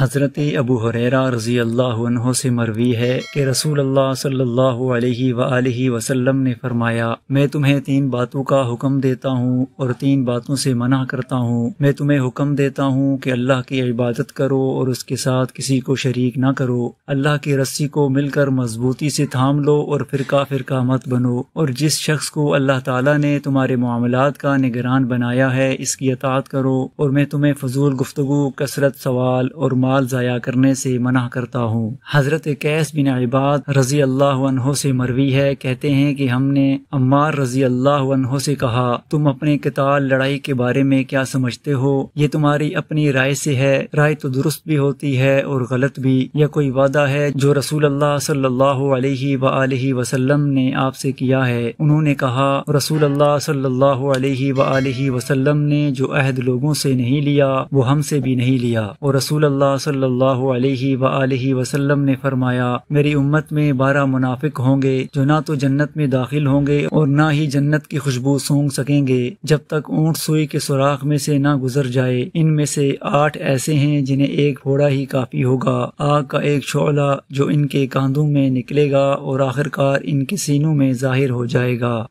हज़रत अबू हुरैरा रज़ी अल्लाह से मरवी है कि रसूल अल्लाह सल्लल्लाहु अलैहि वसल्लम ने फरमाया, मैं तुम्हें तीन बातों का हुक्म देता हूँ और तीन बातों से मना करता हूँ। मैं तुम्हें हुक्म देता हूँ कि अल्लाह की इबादत करो और उसके साथ किसी को शरीक न करो। अल्लाह की रस्सी को मिलकर मजबूती से थाम लो और फिरका फिरका मत बनो। और जिस शख्स को अल्लाह ताला ने तुम्हारे मामलात का निगरान बनाया है, इसकी अतात करो और मैं तुम्हें फजूल गुफ्तगु, कसरत सवाल और माल ज़ाया करने से मना करता हूँ। हज़रत कैस बिन इबाद रज़ी अल्लाह से मरवी है, कहते हैं कि हमने अम्मार रज़ी अल्लाह से कहा, तुम अपने कताल लड़ाई के बारे में क्या समझते हो? ये तुम्हारी अपनी राय से है। राय तो दुरुस्त भी होती है और गलत भी। यह कोई वादा है जो रसूल अल्लाह सल्लल्लाहु अलैहि वसल्लम ने आपसे किया है? उन्होंने कहा रसूल अल्लाह सल्लल्लाहु अलैहि वसल्लम ने जो अहद लोगों से नहीं लिया, वो हमसे भी नहीं लिया। और रसूल अल्लाह सल्लल्लाहु अलैहि वसल्लम ने फरमाया, मेरी उम्मत में बारह मुनाफिक होंगे, जो ना तो जन्नत में दाखिल होंगे और ना ही जन्नत की खुशबू सूंघ सकेंगे। जब तक ऊँट सुई के सुराख में से ना गुजर जाए, इनमें से आठ ऐसे हैं जिन्हें एक फोड़ा ही काफ़ी होगा। आग का एक शोला जो इनके कांधों में निकलेगा और आखिरकार इनके सीनों में ज़ाहिर हो जाएगा।